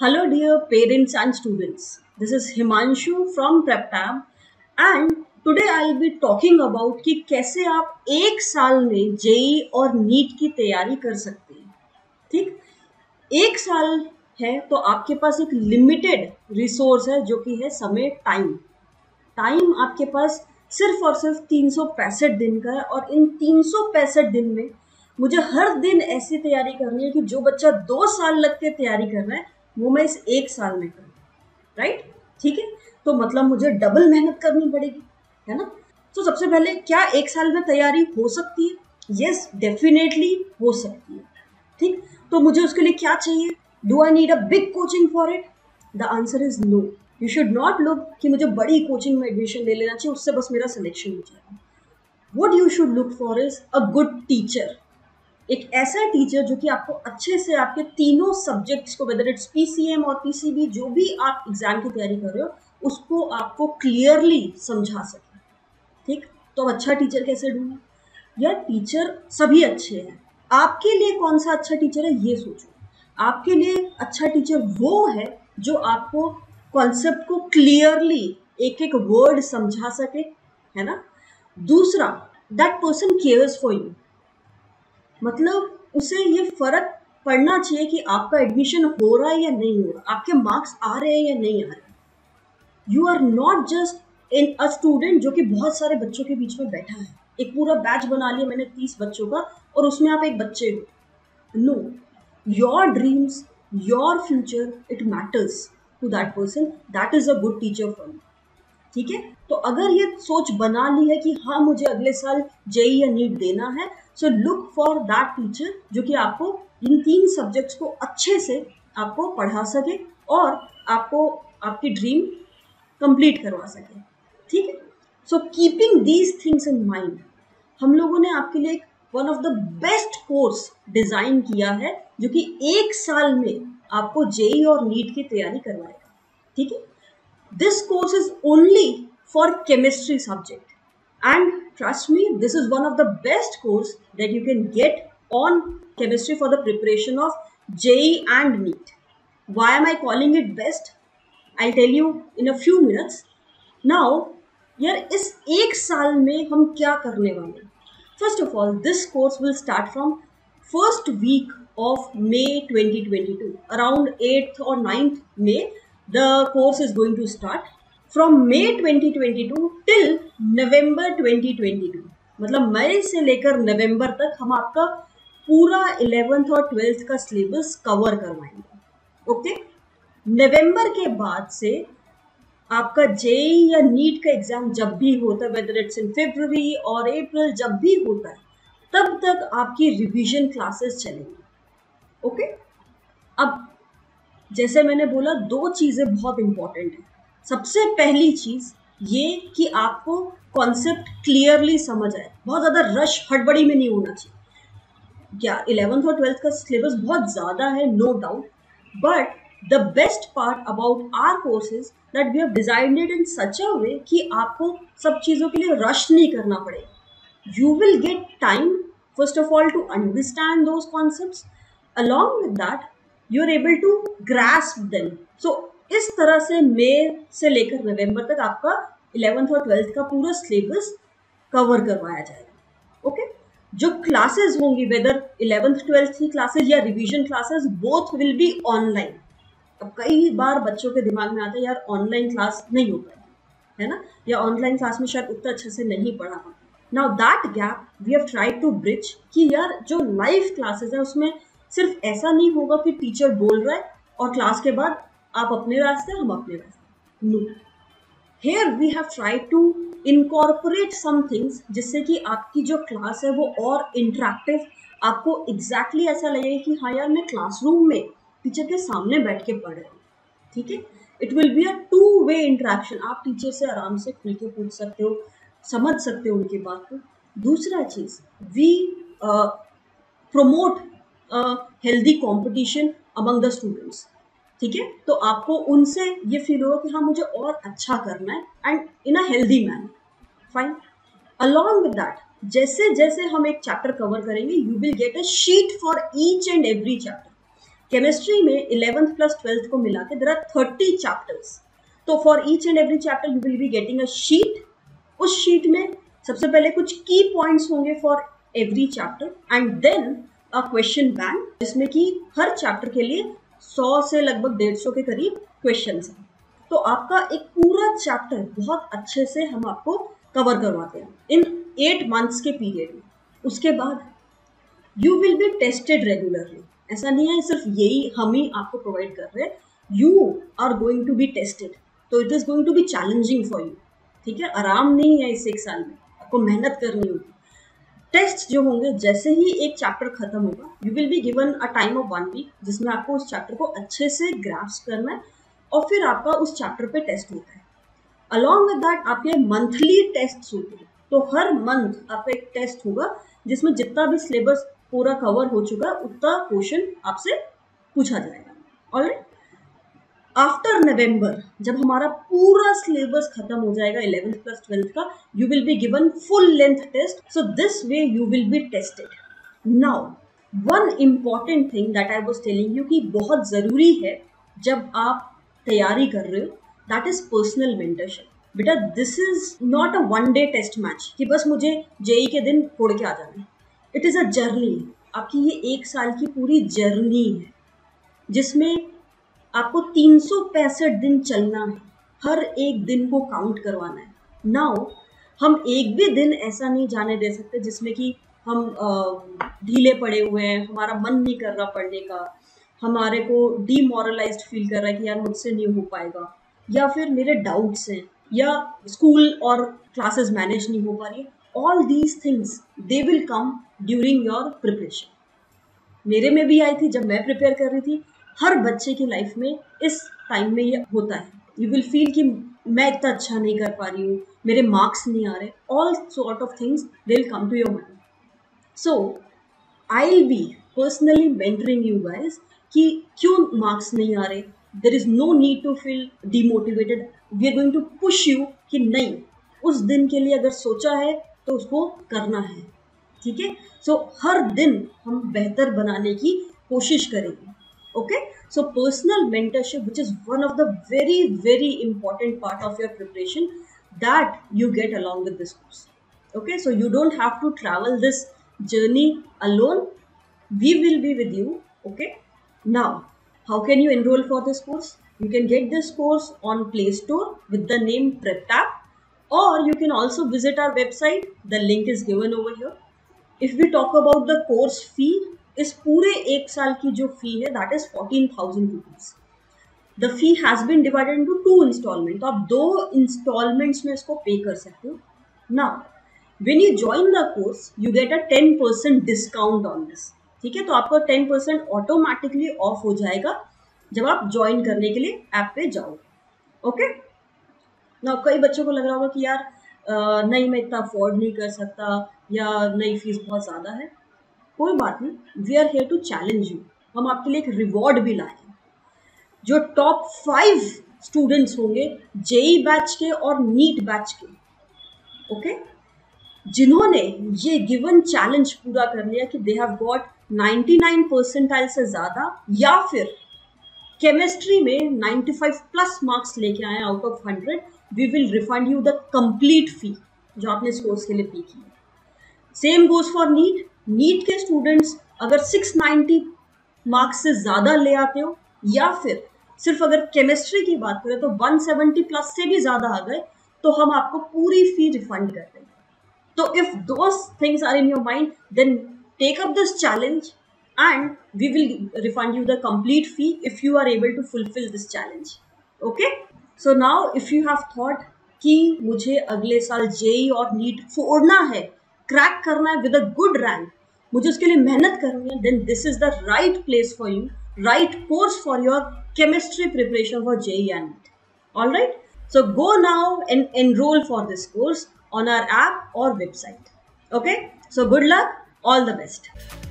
Hello, dear parents and students. This is Himanshu from PrepTab, and today I'll be talking about कि कैसे आप एक साल में जेई और नीट की तैयारी कर सकते हैं। ठीक? एक साल है तो आपके पास एक लिमिटेड रिसोर्स है जो कि है समय टाइम टाइम आपके पास सिर्फ़ और सिर्फ़ तीन सौ पैंसठ दिन का है और इन तीन सौ पैंसठ दिन में मुझे हर दिन ऐसी तैयारी करनी है कि जो बच्चा दो साल लग के तैयारी कर रहा है वो मैं इस एक साल में करूँ राइट ठीक है? तो मतलब मुझे डबल मेहनत करनी पड़ेगी, है ना? तो सबसे पहले क्या एक साल में तैयारी हो सकती है? यस डेफिनेटली हो सकती है, ठीक? तो मुझे उसके लिए क्या चाहिए? Do I need a big coaching for it the answer is no you should not look कि मुझे बड़ी कोचिंग में एडमिशन ले लेना चाहिए, उससे बस मेरा सिलेक्शन हो जाएगा। What you should look for is a good teacher एक ऐसा टीचर जो कि आपको अच्छे से आपके तीनों सब्जेक्ट्स को वेदर इट्स पीसीएम और पीसीबी जो भी आप एग्ज़ाम की तैयारी कर रहे हो, उसको आपको क्लियरली समझा सके। ठीक? तो अब अच्छा टीचर कैसे ढूंढे? यार टीचर सभी अच्छे हैं। आपके लिए कौन सा अच्छा टीचर है, ये सोचो। आपके लिए अच्छा टीचर वो है जो आपको कॉन्सेप्ट को क्लियरली एक एक वर्ड समझा सके, है ना? दूसरा that person cares for you मतलब उसे ये फ़र्क पड़ना चाहिए कि आपका एडमिशन हो रहा है या नहीं हो रहा। आपके मार्क्स आ रहे हैं या नहीं आ रहे you are not just in a student जो कि बहुत सारे बच्चों के बीच में बैठा है। एक पूरा बैच बना लिया मैंने तीस बच्चों का और उसमें आप एक बच्चे हो। No your dreams your future it matters to that person that is a good teacher for you ठीक है? तो अगर ये सोच बना ली है कि हाँ मुझे अगले साल जेई या नीट देना है so look for that teacher जो कि आपको इन तीन सब्जेक्ट्स को अच्छे से आपको पढ़ा सके और आपको आपकी ड्रीम कंप्लीट करवा सके। ठीक है? So keeping these things in mind हम लोगों ने आपके लिए एक one of the best course design किया है जो कि एक साल में आपको जेई और नीट की तैयारी करवाएगा। ठीक है? This course is only for chemistry subject and trust me this is one of the best course that you can get on chemistry for the preparation of JEE and NEET. Why am I calling it best? I'll tell you in a few minutes. Now, यार इस एक साल में हम क्या करने वाले first of all this course will start from first week of May 2022. Around 8th or 9th May, the course is going to start. from May 2022 till November 2022 मतलब मई से लेकर नवंबर तक हम आपका पूरा इलेवेंथ और ट्वेल्थ का सिलेबस कवर करवाएँगे। ओके नवंबर के बाद से आपका जेई या नीट का एग्ज़ाम जब भी होता है वेदर इट्स इन फेब्रवरी और अप्रैल जब भी होता है, तब तक आपकी रिवीजन क्लासेस चलेंगी। ओके अब जैसे मैंने बोला, दो चीज़ें बहुत इंपॉर्टेंट है। सबसे पहली चीज़ ये कि आपको कॉन्सेप्ट क्लियरली समझ आए। बहुत ज़्यादा रश हड़बड़ी में नहीं होना चाहिए। क्या इलेवेंथ और ट्वेल्थ का सिलेबस बहुत ज़्यादा है? No doubt but the best part about our courses that we have designed in such a way कि आपको सब चीज़ों के लिए रश नहीं करना पड़े। You will get time first of all to understand those concept along with that you are able to grasp them so इस तरह से मई से लेकर नवंबर तक आपका इलेवेंथ और ट्वेल्थ का पूरा सिलेबस कवर करवाया जाएगा ओके जो क्लासेस होंगी वेदर इलेवेंथ ट्वेल्थ की क्लासेस या revision classes both will be online अब कई बार बच्चों के दिमाग में आता है, यार ऑनलाइन क्लास नहीं हो पाएगी है ना? या ऑनलाइन क्लास में शायद उतना अच्छे से नहीं पढ़ा पाते now that gap we have try to bridge कि यार, जो लाइव क्लासेस है, उसमें सिर्फ़ ऐसा नहीं होगा कि टीचर बोल रहा है और क्लास के बाद आप अपने रास्ते, हम अपने रास्ते। No here we have try to incorporate some things जिससे कि आपकी जो क्लास है वो और इंटरेक्टिव आपको एग्जैक्टली exactly ऐसा लगेगा कि हाँ यार, मैं क्लासरूम में टीचर के सामने बैठ के पढ़ रही हूँ। ठीक है? It will be a two way interaction आप टीचर से आराम से खुल के पूछ सकते हो, समझ सकते हो उनकी बात को। दूसरा चीज़ we promote healthy competition among the students ठीक है? तो आपको उनसे ये फील होगा कि हाँ मुझे और अच्छा करना है and in a healthy manner fine along with that जैसे जैसे हम एक चैप्टर कवर करेंगे you will get a sheet for each and every chapter chemistry में इलेवेंथ प्लस ट्वेल्थ को मिला के देर आर थर्टी चैप्टर्स तो for each and every chapter you will be getting a sheet उस sheet में सबसे पहले कुछ की पॉइंट्स होंगे for every chapter and then a question bank जिसमें कि हर चैप्टर के लिए 100 से लगभग डेढ़ सौ के करीब क्वेश्चन हैं। तो आपका एक पूरा चैप्टर बहुत अच्छे से हम आपको कवर करवाते हैं। इन एट मंथ्स के पीरियड में। उसके बाद you will be tested regularly ऐसा नहीं है, सिर्फ़ यही हम ही आपको प्रोवाइड कर रहे हैं। You are going to be tested तो it is going to be challenging for you ठीक है? आराम नहीं है इस एक साल में। आपको मेहनत करनी होगी। टेस्ट जो होंगे, जैसे ही एक चैप्टर खत्म होगा you will be given a time of one week जिसमें आपको उस चैप्टर को अच्छे से ग्राफ्स करना है और फिर आपका उस चैप्टर पे टेस्ट होता है। अलॉन्ग विद दैट आपके मंथली टेस्ट होते हैं। तो हर मंथ आपका एक टेस्ट होगा, जिसमें जितना भी सिलेबस पूरा कवर हो चुका है, उतना क्वेश्चन आपसे पूछा जाएगा। ऑलराइट आफ्टर नवंबर जब हमारा पूरा सिलेबस खत्म हो जाएगा इलेवेंथ प्लस ट्वेल्थ का you will be given full length test so this way you will be tested now one important thing that I was telling you कि बहुत ज़रूरी है जब आप तैयारी कर रहे हो दैट इज़ पर्सनल मेंटरशिप बेटा this is not a one day test match कि बस मुझे जेई के दिन फोड़ के आ जाना इट इज़ अ जर्नी आपकी ये एक साल की पूरी जर्नी है, जिसमें आपको तीन सौ पैंसठ दिन चलना है। हर एक दिन को काउंट करवाना है। नाउ हम एक भी दिन ऐसा नहीं जाने दे सकते जिसमें कि हम ढीले पड़े हुए हैं, हमारा मन नहीं कर रहा पढ़ने का, हमारे को डीमोरलाइज फील कर रहा है कि यार मुझसे नहीं हो पाएगा, या फिर मेरे डाउट्स हैं, या स्कूल और क्लासेस मैनेज नहीं हो पा रही all these things they will come during your preparation मेरे में भी आई थी जब मैं प्रिपेयर कर रही थी हर बच्चे की लाइफ में इस टाइम में ये होता है। यू विल फील कि मैं इतना अच्छा नहीं कर पा रही हूँ, मेरे मार्क्स नहीं आ रहे all sort of things will come to your mind so I will be personally mentoring you guys कि क्यों मार्क्स नहीं आ रहे? There is no need to feel demotivated we are going to push you कि नहीं, उस दिन के लिए अगर सोचा है तो उसको करना है। ठीक है? सो हर दिन हम बेहतर बनाने की कोशिश करेंगे। Okay? So personal mentorship which is one of the very very important part of your preparation that you get along with this course. Okay? So you don't have to travel this journey alone. We will be with you. Okay? Now how can you enroll for this course? You can get this course on play store with the name preptab or you can also visit our website. The link is given over here. If we talk about the course fee इस पूरे एक साल की जो fee है that is fourteen thousand rupees the fee has been divided into two installment तो आप दो इंस्टॉलमेंट्स में इसको पे कर सकते हो। ना when you join the course you get a ten percent discount on this ठीक है? तो आपका टेन परसेंट ऑटोमेटिकली ऑफ़ हो जाएगा जब आप ज्वाइन करने के लिए ऐप पे जाओ। ओके ना कई बच्चों को लग रहा होगा कि यार नहीं, मैं इतना अफोर्ड नहीं कर सकता या नई फ़ीस बहुत ज़्यादा है। कोई बात नहीं we are here to challenge you हम आपके लिए एक रिवॉर्ड भी लाए जो टॉप फाइव स्टूडेंट्स होंगे जेई बैच के और नीट बैच के ओके जिन्होंने ये गिवन चैलेंज पूरा कर लिया कि दे हैव गॉट 99 परसेंटाइल से ज़्यादा, या फिर केमिस्ट्री में 95 प्लस मार्क्स लेके आए out of 100 we will refund you the complete fee जो आपने इस कोर्स के लिए पे की same goes for NEET NEET के स्टूडेंट्स अगर 690 मार्क्स से ज़्यादा ले आते हो, या फिर सिर्फ़ अगर केमिस्ट्री की बात करें तो 170 प्लस से भी ज़्यादा आ गए तो हम आपको पूरी फ़ी रिफंड कर देंगे। तो if those things are in your mind then take up this challenge and we will refund you the complete fee if you are able to fulfil this challenge okay so now if you have thought कि मुझे अगले साल JEE और NEET फोड़ना है crack करना है with a good rank मुझे उसके लिए मेहनत करनी है then this is the right place for you right course for your chemistry preparation for JEE and all right so go now and enrol for this course on our app और website okay so good luck all the best